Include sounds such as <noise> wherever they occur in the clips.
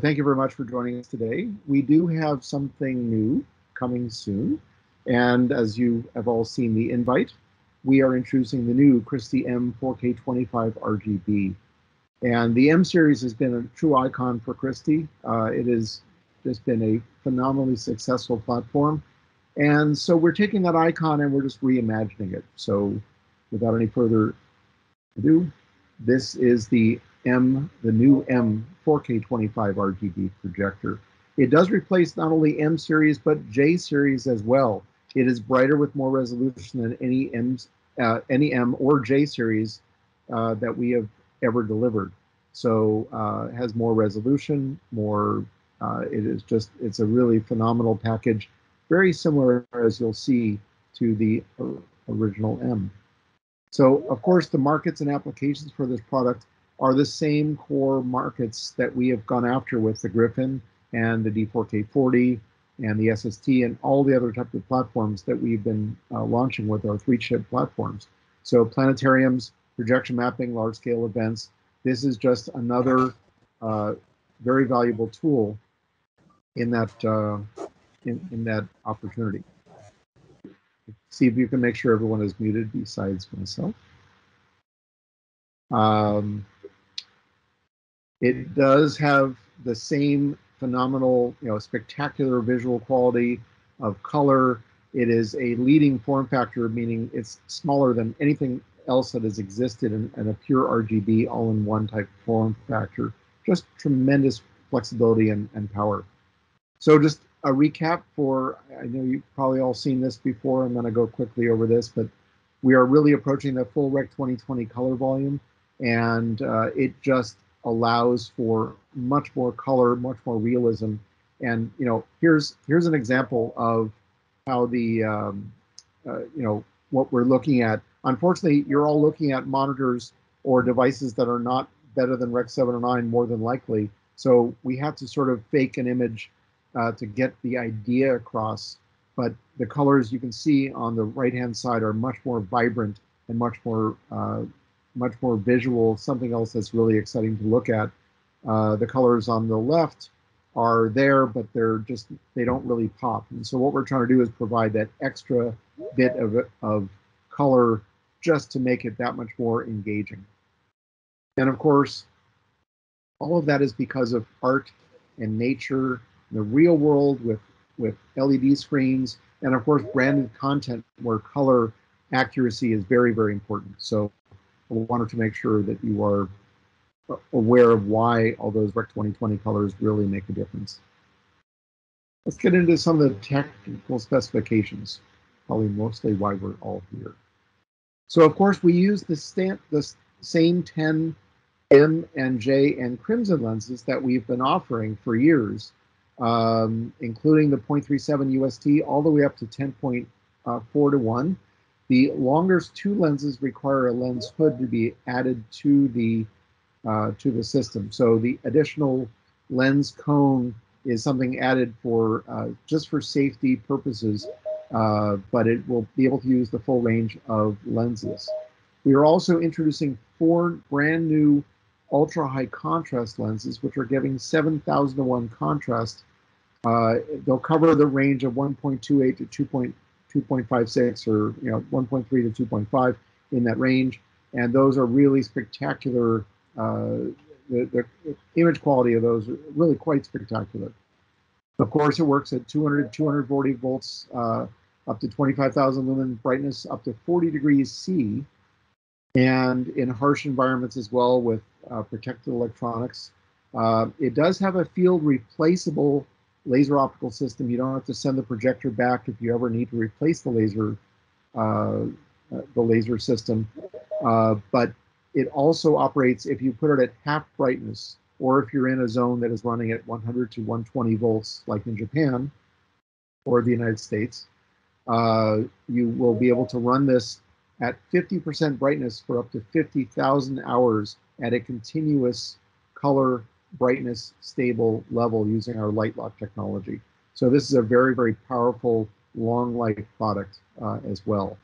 thank you very much for joining us today. We do have something new coming soon. And as you have all seen the invite, we are introducing the new Christie M 4K25 RGB. And the M series has been a true icon for Christie. Uh, it has just been a phenomenally successful platform. And so we're taking that icon and we're just reimagining it. So without any further ado, this is the M, the new M 4K25 RGB projector. It does replace not only M series, but J series as well. It is brighter with more resolution than any M, uh, any M or J series uh, that we have ever delivered. So uh, has more resolution, more. Uh, it is just it's a really phenomenal package, very similar as you'll see to the original M. So of course the markets and applications for this product are the same core markets that we have gone after with the Griffin and the D4K40 and the SST and all the other types of platforms that we've been uh, launching with our three chip platforms. So planetariums, projection mapping, large scale events. This is just another uh, very valuable tool in that uh, in, in that opportunity. See if you can make sure everyone is muted besides myself. Um, it does have the same phenomenal, you know, spectacular visual quality of color. It is a leading form factor, meaning it's smaller than anything else that has existed in, in a pure RGB all-in-one type form factor. Just tremendous flexibility and, and power. So just a recap for, I know you've probably all seen this before. I'm going to go quickly over this, but we are really approaching the full Rec 2020 color volume, and uh, it just allows for much more color, much more realism. And you know, here's here's an example of how the um, uh, you know what we're looking at. Unfortunately, you're all looking at monitors or devices that are not better than Rec 709 more than likely. So we have to sort of fake an image uh, to get the idea across. But the colors you can see on the right hand side are much more vibrant and much more uh, much more visual, something else that's really exciting to look at. Uh, the colors on the left are there, but they're just, they don't really pop. And so what we're trying to do is provide that extra bit of, of color just to make it that much more engaging. And of course, all of that is because of art and nature, the real world with, with LED screens, and of course, branded content where color accuracy is very, very important. So wanted to make sure that you are aware of why all those Rec 2020 colors really make a difference. Let's get into some of the technical specifications, probably mostly why we're all here. So of course we use the, stand, the same 10 M and J and Crimson lenses that we've been offering for years, um, including the 0.37 UST all the way up to 10.4 uh, to 1 the longest two lenses require a lens hood to be added to the uh, to the system. So the additional lens cone is something added for uh, just for safety purposes, uh, but it will be able to use the full range of lenses. We are also introducing four brand new ultra high contrast lenses, which are giving 7,000 to 1 contrast. Uh, they'll cover the range of 1.28 to 2. 2.56 or you know 1.3 to 2.5 in that range, and those are really spectacular. Uh, the, the, image quality of those are really quite spectacular. Of course, it works at 200 240 volts, uh, up to 25,000 lumen brightness, up to 40 degrees C, and in harsh environments as well with uh, protected electronics. Uh, it does have a field replaceable laser optical system. You don't have to send the projector back if you ever need to replace the laser, uh, uh, the laser system. Uh, but it also operates if you put it at half brightness, or if you're in a zone that is running at 100 to 120 volts, like in Japan or the United States. Uh, you will be able to run this at 50% brightness for up to 50,000 hours at a continuous color brightness stable level using our light lock technology. So this is a very, very powerful long life product uh, as well.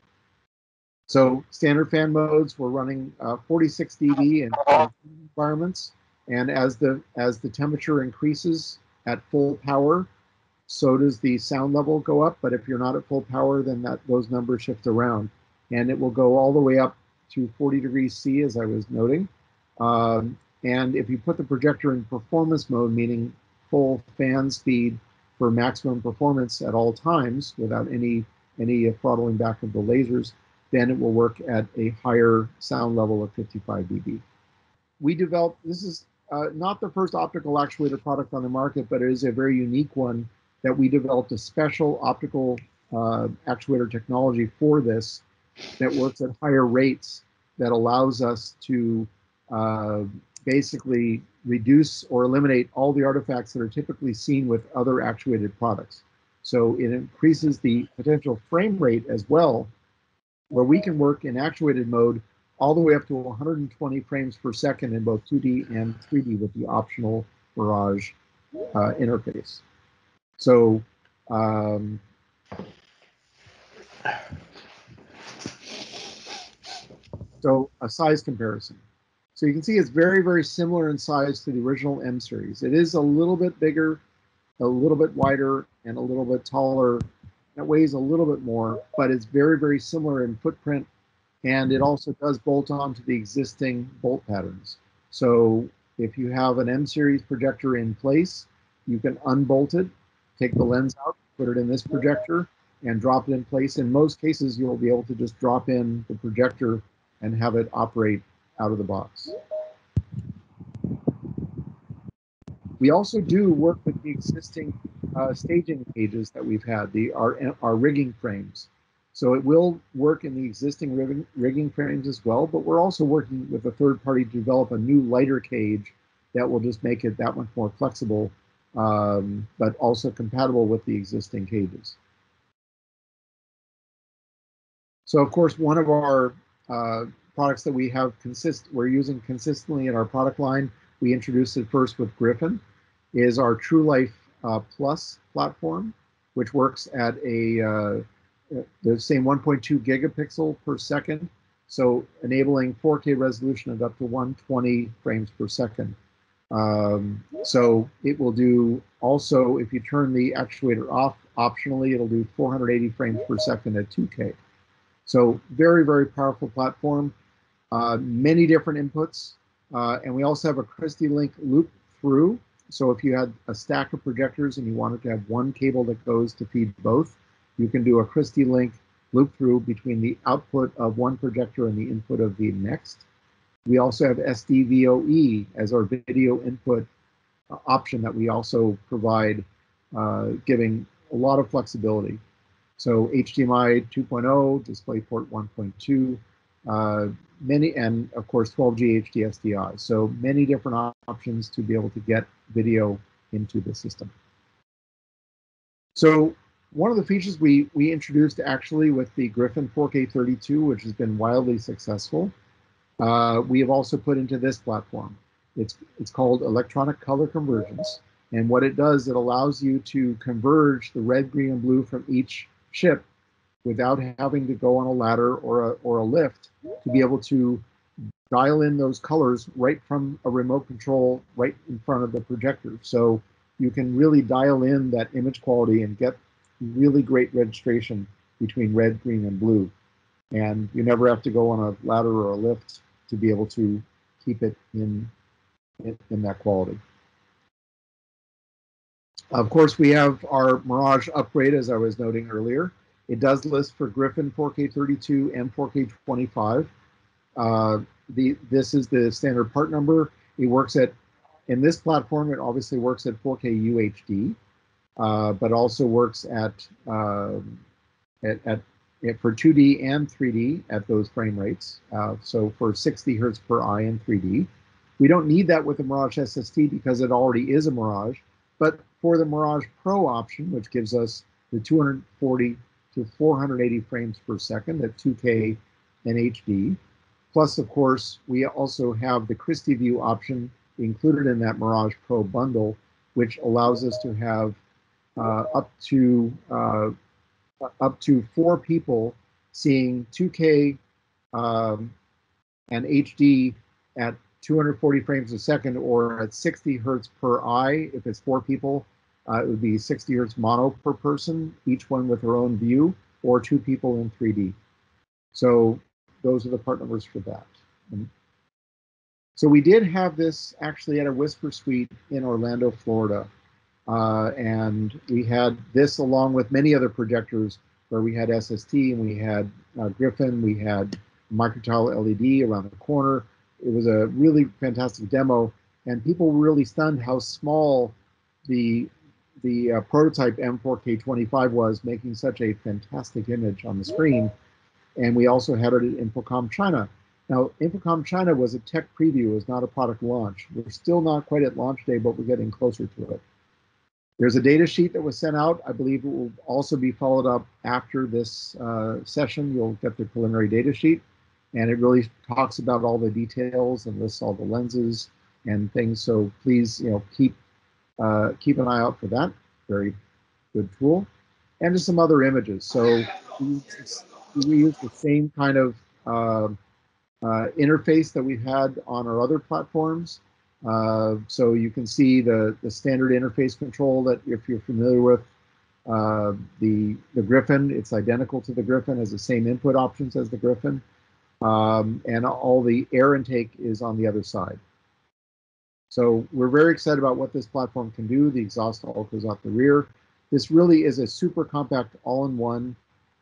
So standard fan modes, we're running uh, 46 dB in environments. And as the as the temperature increases at full power, so does the sound level go up. But if you're not at full power, then that those numbers shift around, and it will go all the way up to 40 degrees C, as I was noting. Um, and if you put the projector in performance mode, meaning full fan speed for maximum performance at all times without any any throttling back of the lasers, then it will work at a higher sound level of 55 dB. We developed, this is uh, not the first optical actuator product on the market, but it is a very unique one that we developed a special optical uh, actuator technology for this that works at higher rates that allows us to uh, basically reduce or eliminate all the artifacts that are typically seen with other actuated products. So it increases the potential frame rate as well, where we can work in actuated mode all the way up to 120 frames per second in both 2D and 3D with the optional Mirage uh, interface. So um, so a size comparison. So you can see it's very, very similar in size to the original M series. It is a little bit bigger, a little bit wider, and a little bit taller. It weighs a little bit more, but it's very, very similar in footprint. And it also does bolt on to the existing bolt patterns. So if you have an M series projector in place, you can unbolt it, take the lens out, put it in this projector, and drop it in place. In most cases, you'll be able to just drop in the projector and have it operate out of the box. We also do work with the existing uh, staging cages that we've had, the our, our rigging frames. So it will work in the existing rigging, rigging frames as well, but we're also working with a third party to develop a new lighter cage that will just make it that much more flexible, um, but also compatible with the existing cages. So of course, one of our uh, products that we have consist we're using consistently in our product line. We introduced it first with Griffin, is our TrueLife uh, Plus platform, which works at a uh, the same 1.2 gigapixel per second, so enabling 4K resolution at up to 120 frames per second. Um, so it will do also, if you turn the actuator off optionally, it'll do 480 frames per second at 2K. So very, very powerful platform uh, many different inputs. Uh, and we also have a Christie Link loop through. So if you had a stack of projectors and you wanted to have one cable that goes to feed both, you can do a Christie Link loop through between the output of one projector and the input of the next. We also have SDVOE as our video input uh, option that we also provide, uh, giving a lot of flexibility. So HDMI 2.0, DisplayPort 1.2, uh, many, and of course 12G HD SDI. So many different options to be able to get video into the system. So one of the features we, we introduced actually with the Griffin 4K32, which has been wildly successful, uh, we have also put into this platform. It's, it's called electronic color convergence. And what it does, it allows you to converge the red, green, and blue from each chip without having to go on a ladder or a, or a lift to be able to dial in those colors right from a remote control right in front of the projector. So you can really dial in that image quality and get really great registration between red, green, and blue. And you never have to go on a ladder or a lift to be able to keep it in, in, in that quality. Of course, we have our Mirage upgrade, as I was noting earlier. It does list for Griffin 4K32 and 4K25. Uh, the this is the standard part number. It works at in this platform. It obviously works at 4K UHD, uh, but also works at, at, at at for 2D and 3D at those frame rates. Uh, so for 60 hertz per eye in 3D, we don't need that with the Mirage SST because it already is a Mirage. But for the Mirage Pro option, which gives us the 240 to 480 frames per second at 2K and HD. Plus, of course, we also have the Christie View option included in that Mirage Pro bundle, which allows us to have uh, up to uh, up to four people seeing 2K um, and HD at 240 frames a second or at 60 hertz per eye. If it's four people, uh, it would be 60 hertz mono per person, each one with their own view, or two people in 3D. So those are the part numbers for that. And so we did have this actually at a Whisper Suite in Orlando, Florida. Uh, and we had this along with many other projectors where we had SST and we had uh, Griffin, we had microtile LED around the corner. It was a really fantastic demo, and people were really stunned how small the the uh, prototype M4K25 was, making such a fantastic image on the screen. And we also had it at InfoComm China. Now, InfoComm China was a tech preview, it was not a product launch. We're still not quite at launch day, but we're getting closer to it. There's a data sheet that was sent out. I believe it will also be followed up after this uh, session. You'll get the preliminary data sheet, and it really talks about all the details and lists all the lenses and things. So please, you know, keep uh, keep an eye out for that. Very good tool, and just some other images. So we use, we use the same kind of uh, uh, interface that we've had on our other platforms. Uh, so you can see the, the standard interface control that if you're familiar with uh, the, the Griffin, it's identical to the Griffin, has the same input options as the Griffin. Um, and all the air intake is on the other side. So we're very excited about what this platform can do. The exhaust all goes out the rear. This really is a super compact all-in-one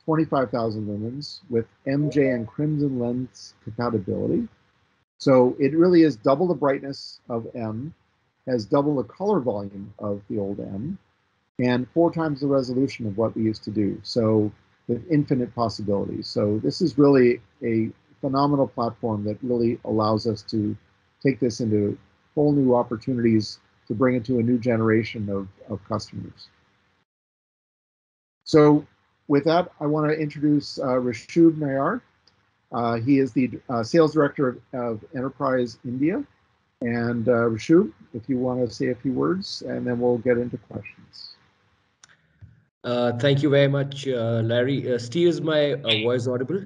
25,000 lumens with MJ and Crimson lens compatibility. So it really is double the brightness of M, has double the color volume of the old M, and four times the resolution of what we used to do. So with infinite possibilities. So this is really a phenomenal platform that really allows us to take this into whole new opportunities to bring it to a new generation of, of customers. So with that, I want to introduce uh, Rashub Nayar. Uh, he is the uh, sales director of, of, Enterprise India. And uh, Rashub, if you want to say a few words, and then we'll get into questions. Uh, thank you very much, uh, Larry. Uh, Steve, is my voice audible?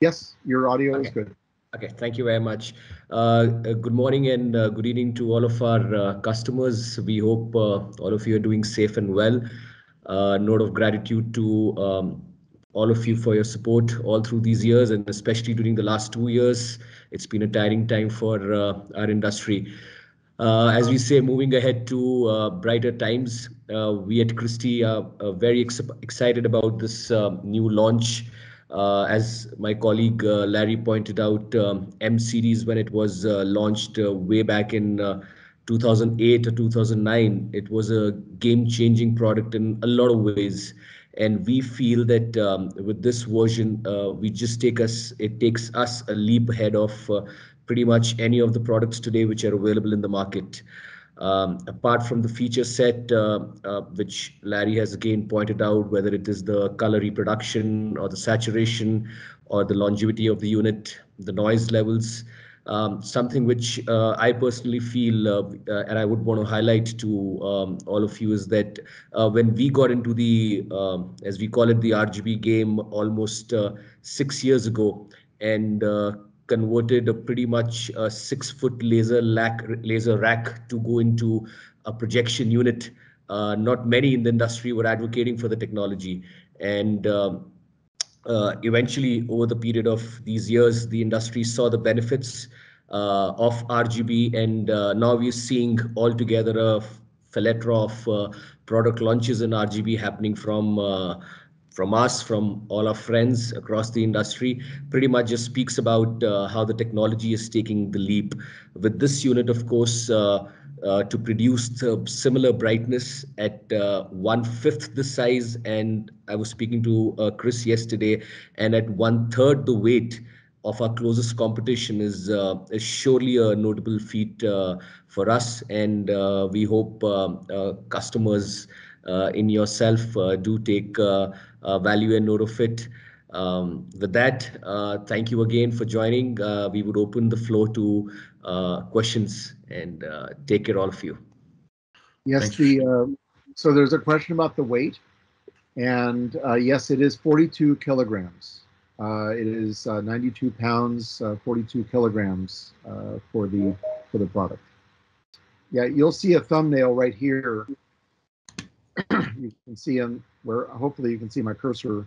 Yes, your audio okay. is good. Okay, thank you very much. Uh, good morning and uh, good evening to all of our uh, customers. We hope all of you are doing safe and well. note of gratitude to um, all of you for your support all through these years and especially during the last two years. It's been a tiring time for uh, our industry. Uh, as we say, moving ahead to uh, brighter times, uh, we at Christie are very ex excited about this uh, new launch. Uh, as my colleague Larry pointed out, um, M series when it was launched way back in 2008 or 2009, it was a game-changing product in a lot of ways. And we feel that um, with this version uh, we just take us it takes us a leap ahead of uh, pretty much any of the products today which are available in the market um, apart from the feature set uh, uh which larry has again pointed out whether it is the color reproduction or the saturation or the longevity of the unit the noise levels um, something which uh, I personally feel, uh, uh, and I would want to highlight to um, all of you, is that uh, when we got into the, um, as we call it, the RGB game almost uh, six years ago, and uh, converted a pretty much a six-foot laser lack, laser rack to go into a projection unit. not many in the industry were advocating for the technology, and um, uh, eventually, over the period of these years, the industry saw the benefits uh, of RGB, and uh, now we're seeing altogether a plethora of uh, product launches in RGB happening from uh, from us, from all our friends across the industry, pretty much just speaks about uh, how the technology is taking the leap. With this unit, of course, uh, to produce similar brightness at uh, one fifth the size. And I was speaking to uh, Chris yesterday, and at one third the weight of our closest competition is uh, is surely a notable feat uh, for us. And uh, we hope customers in yourself do take value and note of it. Um, with that, uh, thank you again for joining. Uh, we would open the floor to uh, questions and uh, take care all of you. Yes, Thanks. the uh, so there's a question about the weight, and uh, yes, it is 42 kilograms. Uh, it is uh, 92 pounds, uh, 42 kilograms uh, for the for the product. Yeah, you'll see a thumbnail right here. <clears throat> you can see them where hopefully you can see my cursor.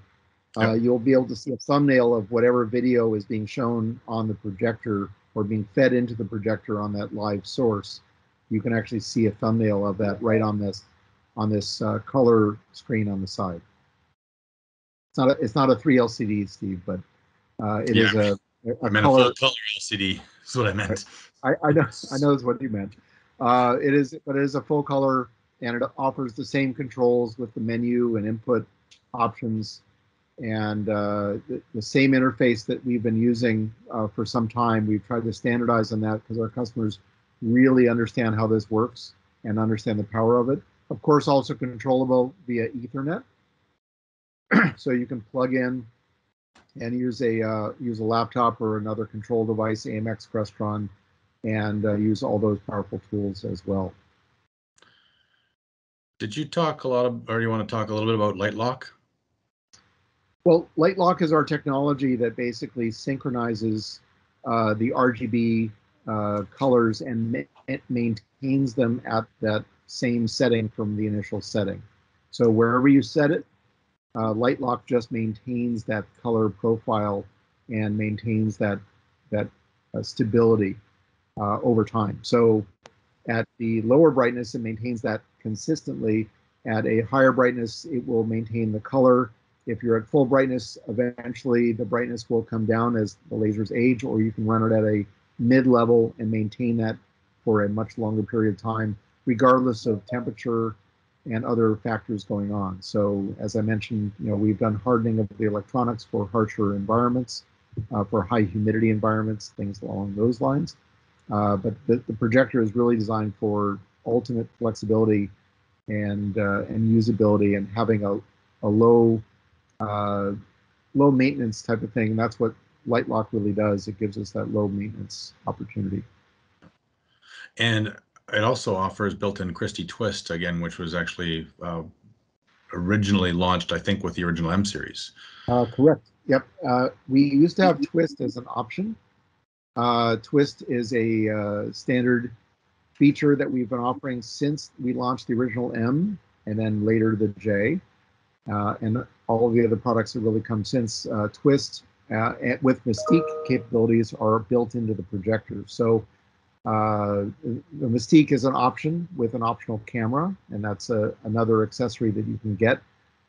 Uh, you'll be able to see a thumbnail of whatever video is being shown on the projector or being fed into the projector on that live source. You can actually see a thumbnail of that right on this on this uh, color screen on the side. It's not a, it's not a three LCD, Steve, but uh, it Yeah, is a, a I meant color. a full color LCD. That's what I meant. I, I know I know that's what you meant. Uh, it is, but it is a full color, and it offers the same controls with the menu and input options, and uh, the, the same interface that we've been using uh, for some time. We've tried to standardize on that because our customers really understand how this works and understand the power of it. Of course, also controllable via Ethernet, <clears throat> so you can plug in and use a uh, use a laptop or another control device, AMX Crestron, and uh, use all those powerful tools as well. Did you talk a lot of, or you want to talk a little bit about light lock? Well, Light Lock is our technology that basically synchronizes uh, the RGB uh, colors and ma- maintains them at that same setting from the initial setting. So wherever you set it, uh, Light Lock just maintains that color profile and maintains that that uh, stability uh, over time. So at the lower brightness, it maintains that consistently. At a higher brightness, it will maintain the color. If you're at full brightness, eventually the brightness will come down as the lasers age, or you can run it at a mid level and maintain that for a much longer period of time, regardless of temperature and other factors going on. So as I mentioned, you know, we've done hardening of the electronics for harsher environments, uh, for high humidity environments, things along those lines. Uh, but the, the projector is really designed for ultimate flexibility and uh, and usability and having a, a low uh, low maintenance type of thing. And that's what Lightlock really does. It gives us that low maintenance opportunity. And it also offers built-in Christie Twist again, which was actually uh, originally launched, I think, with the original M series. Uh, correct. Yep. Uh, we used to have Twist as an option. Uh, Twist is a uh, standard feature that we've been offering since we launched the original M and then later the J. Uh, and all of the other products that really come since uh, Twist uh, with Mystique capabilities are built into the projector. So uh, the Mystique is an option with an optional camera, and that's a, another accessory that you can get.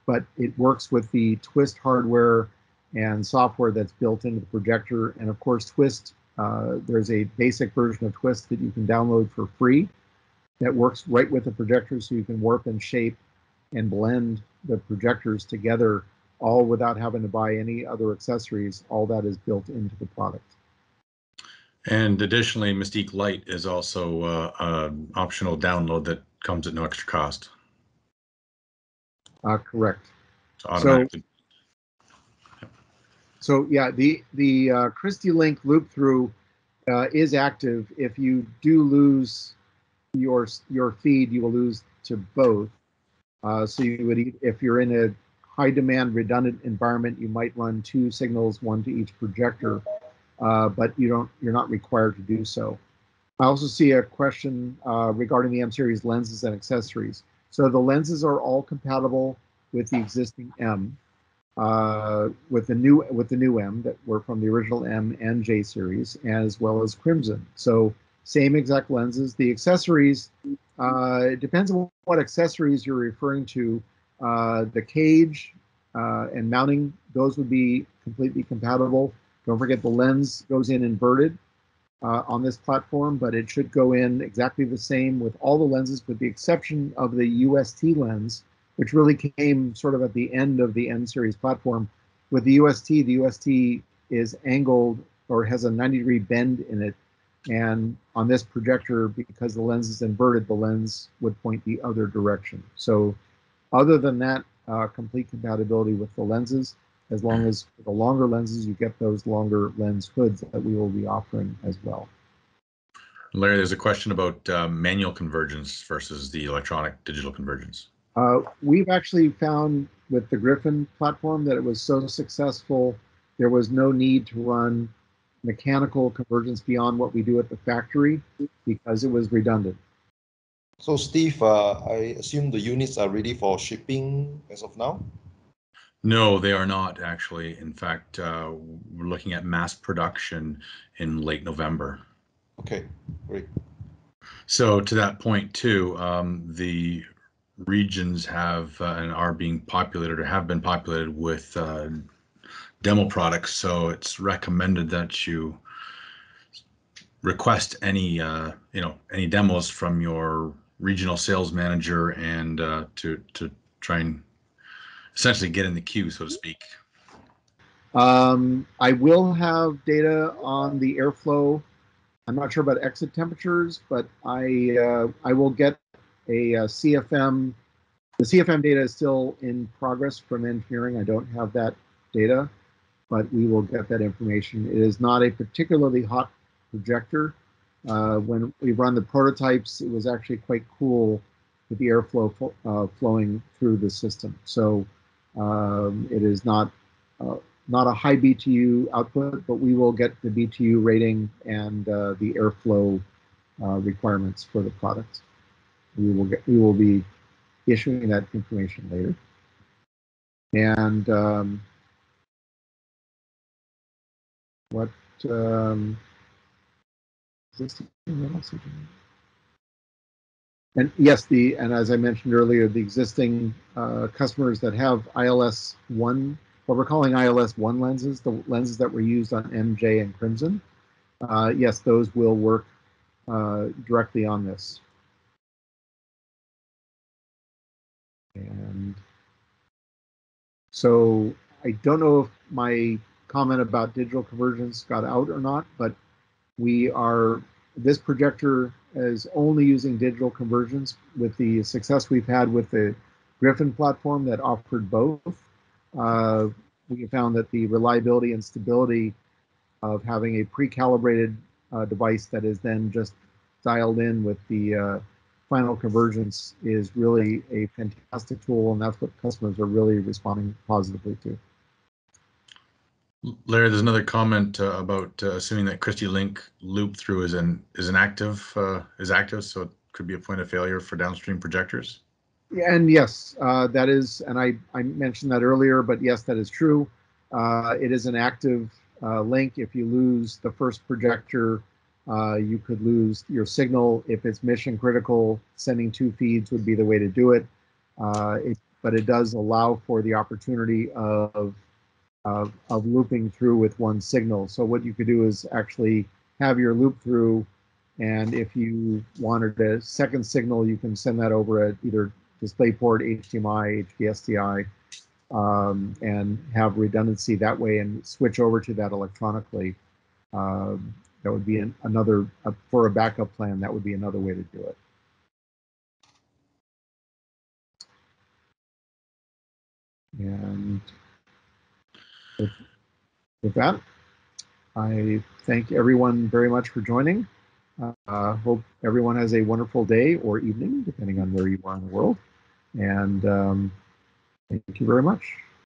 But it works with the Twist hardware and software that's built into the projector. And of course, Twist, uh, there's a basic version of Twist that you can download for free that works right with the projector, so you can warp and shape and blend the projectors together all without having to buy any other accessories. All that is built into the product. And additionally, Mystique Lite is also uh, an optional download that comes at no extra cost. Uh, correct. So automatically. So yeah, the the uh, Christie Link loop through uh, is active. If you do lose your your feed, you will lose to both. Uh, so you would, if you're in a high demand redundant environment, you might run two signals, one to each projector, uh, but you don't you're not required to do so. I also see a question uh, regarding the M series lenses and accessories. So the lenses are all compatible with the existing M uh, with the new with the new M that were from the original M and J series, as well as Crimson. So same exact lenses. The accessories uh, it depends on what accessories you're referring to. Uh, the cage uh, and mounting those would be completely compatible. Don't forget the lens goes in inverted uh, on this platform, but it should go in exactly the same with all the lenses, with the exception of the UST lens, which really came sort of at the end of the M series platform. With the UST, the UST is angled or has a 90 degree bend in it. And on this projector, because the lens is inverted, the lens would point the other direction. So, other than that, uh, complete compatibility with the lenses. As long as for the longer lenses, you get those longer lens hoods that we will be offering as well. Larry, there's a question about uh, manual convergence versus the electronic digital convergence. Uh, we've actually found with the Griffin platform that it was so successful there was no need to run mechanical convergence beyond what we do at the factory because it was redundant. So Steve, uh, I assume the units are ready for shipping as of now? No, they are not actually. In fact, uh, we're looking at mass production in late November. Okay, great. So to that point too, um, the regions have uh, and are being populated or have been populated with uh, demo products. So it's recommended that you request any uh, you know any demos from your regional sales manager and uh, to to try and essentially get in the queue, so to speak. Um, I will have data on the airflow. I'm not sure about exit temperatures, but I uh, I will get a, uh CFM. The CFM data is still in progress from engineering. I don't have that data, but we will get that information. It is not a particularly hot projector. Uh, when we run the prototypes, it was actually quite cool with the airflow uh, flowing through the system. So um, it is not uh, not a high BTU output, but we will get the BTU rating and uh, the airflow requirements for the product. We will get we will be issuing that information later. And um, what um, is this and yes, the and as I mentioned earlier, the existing uh, customers that have ILS one, what we're calling ILS one lenses, the lenses that were used on MJ and Crimson, uh, yes, those will work uh, directly on this. And so I don't know if my comment about digital convergence got out or not, but we are this projector is only using digital convergence with the success we've had with the Griffin platform that offered both. Uh, we found that the reliability and stability of having a pre-calibrated uh, device that is then just dialed in with the uh, final convergence is really a fantastic tool, and that's what customers are really responding positively to. Larry, there's another comment uh, about uh, assuming that Christie Link loop through is an is an active uh, is active, so it could be a point of failure for downstream projectors. Yeah, and yes, uh, that is, and I, I mentioned that earlier, but yes, that is true. Uh, it is an active uh, link. If you lose the first projector, uh, you could lose your signal. If it's mission critical, sending two feeds would be the way to do it. Uh, it but it does allow for the opportunity of, of, of looping through with one signal. So what you could do is actually have your loop through, and if you wanted a second signal, you can send that over at either DisplayPort, HDMI, HDSDI, um, and have redundancy that way and switch over to that electronically. Um, that would be an, another, for a backup plan, that would be another way to do it. And with, with that, I thank everyone very much for joining. Uh, hope everyone has a wonderful day or evening, depending on where you are in the world. And um, thank you very much.